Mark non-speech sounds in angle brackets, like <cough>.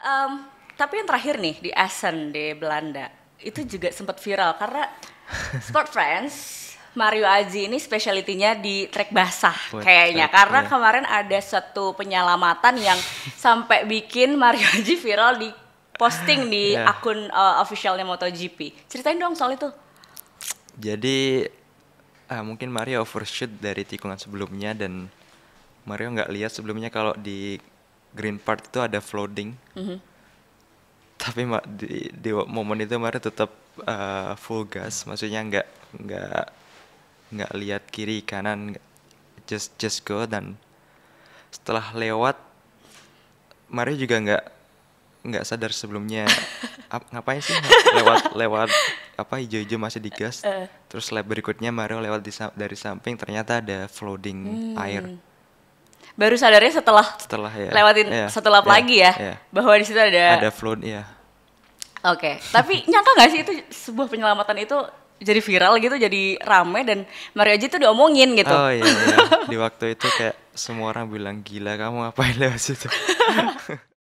Um, tapi yang terakhir nih di Essen di Belanda itu juga sempat viral karena Sport Friends Mario Aji ini specialty-nya di trek basah Buat kayaknya trek, karena iya. kemarin ada satu penyelamatan yang sampai bikin Mario Aji viral di posting di Iya. akun uh, officialnya MotoGP. Ceritain dong soal itu. Jadi ah, mungkin Mario overshoot dari tikungan sebelumnya dan Mario nggak lihat sebelumnya kalau di green part itu ada flooding. Tapi ma- di, di momen itu Mario tetap ah, full gas, maksudnya nggak nggak nggak lihat kiri kanan, just just go. Dan setelah lewat Mario juga nggak nggak sadar sebelumnya <laughs> ap- ngapain sih lewat lewat apa hijau-hijau masih digas terus lap berikutnya Mario lewat di dari samping ternyata ada flooding air Baru sadarnya setelah setelah ya lewatin ya, satu lap ya, lagi ya, ya. bahwa di situ ada. ada flood ya Oke, tapi <laughs> nyangka nggak sih itu sebuah penyelamatan itu jadi viral gitu, jadi rame dan Mario Aji tuh diomongin gitu. oh iya, iya <laughs> di waktu itu kayak semua orang bilang gila kamu ngapain lewat situ <laughs>